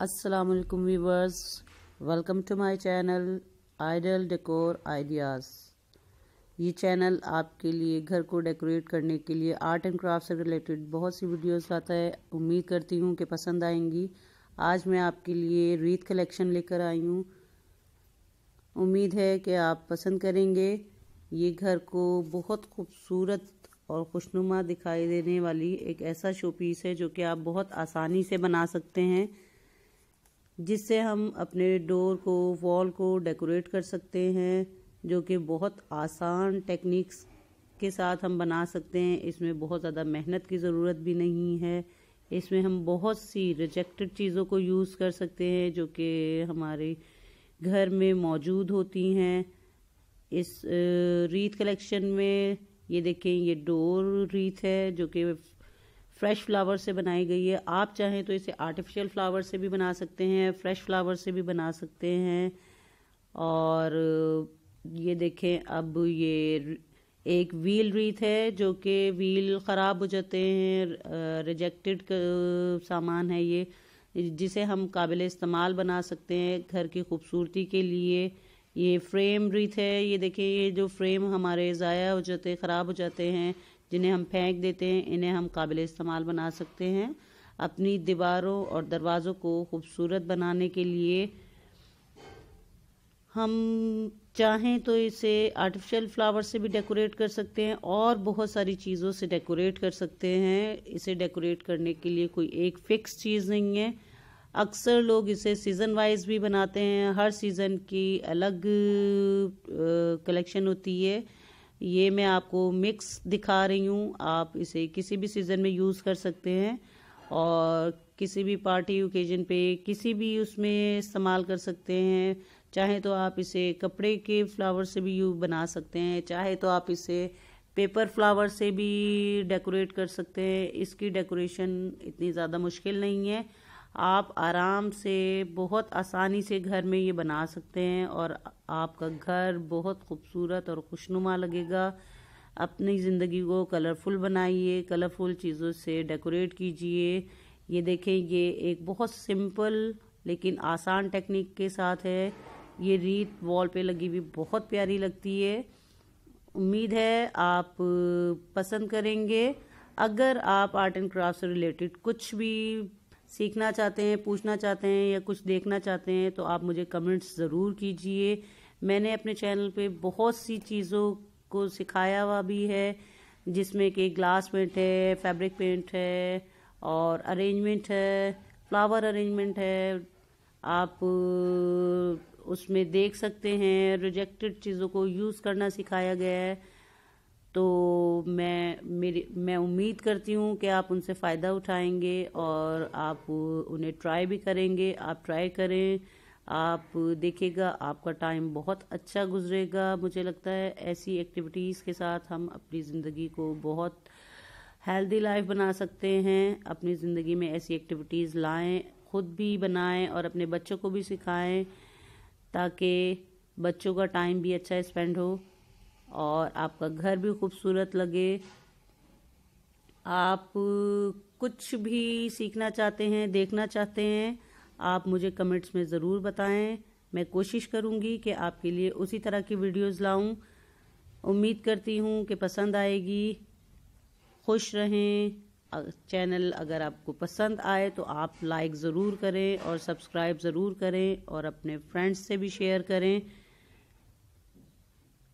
अस्सलाम वालेकुम viewers, welcome to my channel idol decor ideas. ये चैनल आपके लिए, घर को डेकोरेट करने के लिए आर्ट एंड क्राफ्ट से रिलेटेड बहुत सी वीडियोस लाता है। उम्मीद करती हूँ कि पसंद आएँगी। आज मैं आपके लिए रीत कलेक्शन लेकर आई हूँ। उम्मीद है कि आप पसंद करेंगे। ये घर को बहुत खूबसूरत और खुशनुमा दिखाई देने वाली एक ऐसा शो पीस है जो कि आप बहुत आसानी से बना सकते हैं, जिससे हम अपने डोर को वॉल को डेकोरेट कर सकते हैं, जो कि बहुत आसान टेक्निक्स के साथ हम बना सकते हैं। इसमें बहुत ज़्यादा मेहनत की ज़रूरत भी नहीं है। इसमें हम बहुत सी रिजेक्टेड चीज़ों को यूज़ कर सकते हैं, जो कि हमारे घर में मौजूद होती हैं। इस रीत कलेक्शन में ये देखें, ये डोर रीथ है, जो कि फ्रेश फ्लावर से बनाई गई है। आप चाहें तो इसे आर्टिफिशियल फ्लावर से भी बना सकते हैं फ्रेश फ्लावर से भी बना सकते हैं। और ये देखें, अब ये एक व्हील रीथ है, जो कि व्हील ख़राब हो जाते हैं रिजेक्टेड सामान है ये। जिसे हम काबिल इस्तेमाल बना सकते हैं घर की खूबसूरती के लिए। ये फ्रेम रिथ है, ये देखिए, ये जो फ्रेम हमारे ज़ाया हो जाते, ख़राब हो जाते हैं, जिन्हें हम फेंक देते हैं, इन्हें हम काबिल इस्तेमाल बना सकते हैं। अपनी दीवारों और दरवाज़ों को खूबसूरत बनाने के लिए हम चाहें तो इसे आर्टिफिशियल फ्लावर से भी डेकोरेट कर सकते हैं और बहुत सारी चीज़ों से डेकोरेट कर सकते हैं। इसे डेकोरेट करने के लिए कोई एक फ़िक्स चीज़ नहीं है। अक्सर लोग इसे सीज़न वाइज भी बनाते हैं। हर सीज़न की अलग कलेक्शन होती है। ये मैं आपको मिक्स दिखा रही हूँ। आप इसे किसी भी सीज़न में यूज़ कर सकते हैं और किसी भी पार्टी ओकेजन पे किसी भी उसमें इस्तेमाल कर सकते हैं। चाहे तो आप इसे कपड़े के फ्लावर से भी यू बना सकते हैं। चाहे तो आप इसे पेपर फ्लावर से भी डेकोरेट कर सकते हैं। इसकी डेकोरेशन इतनी ज़्यादा मुश्किल नहीं है। आप आराम से, बहुत आसानी से घर में ये बना सकते हैं और आपका घर बहुत खूबसूरत और खुशनुमा लगेगा। अपनी ज़िंदगी को कलरफुल बनाइए कलरफुल चीज़ों से डेकोरेट कीजिए। ये देखें, ये एक बहुत सिंपल लेकिन आसान टेक्निक के साथ है। ये रीत वॉल पे लगी हुई बहुत प्यारी लगती है। उम्मीद है आप पसंद करेंगे। अगर आप आर्ट एंड क्राफ्ट से रिलेटेड कुछ भी सीखना चाहते हैं, पूछना चाहते हैं या कुछ देखना चाहते हैं तो आप मुझे कमेंट्स ज़रूर कीजिए। मैंने अपने चैनल पे बहुत सी चीज़ों को सिखाया हुआ भी है, जिसमें कि ग्लास पेंट है फैब्रिक पेंट है और अरेंजमेंट है फ्लावर अरेंजमेंट है। आप, उसमें देख सकते हैं रिजेक्टेड चीज़ों को यूज़ करना सिखाया गया है। तो मैं, मेरी, मैं उम्मीद करती हूँ कि आप उनसे फ़ायदा उठाएँगे और आप उन्हें ट्राई भी करेंगे। आप ट्राई करें। आप देखिएगा, आपका टाइम बहुत अच्छा गुजरेगा। मुझे लगता है ऐसी एक्टिविटीज़ के साथ हम अपनी ज़िंदगी को बहुत हेल्दी लाइफ बना सकते हैं। अपनी ज़िंदगी में ऐसी एक्टिविटीज़ लाएँ, खुद भी बनाएँ और अपने बच्चों को भी सिखाएँ ताकि बच्चों का टाइम भी अच्छा स्पेंड हो। और आपका घर भी खूबसूरत लगे। आप कुछ भी सीखना चाहते हैं, देखना चाहते हैं, आप मुझे कमेंट्स में ज़रूर बताएँ। मैं कोशिश करूँगी कि आपके लिए उसी तरह की वीडियोस लाऊं। उम्मीद करती हूँ कि पसंद आएगी। खुश रहें। चैनल अगर आपको पसंद आए तो आप लाइक ज़रूर करें और सब्सक्राइब ज़रूर करें और अपने फ्रेंड्स से भी शेयर करें।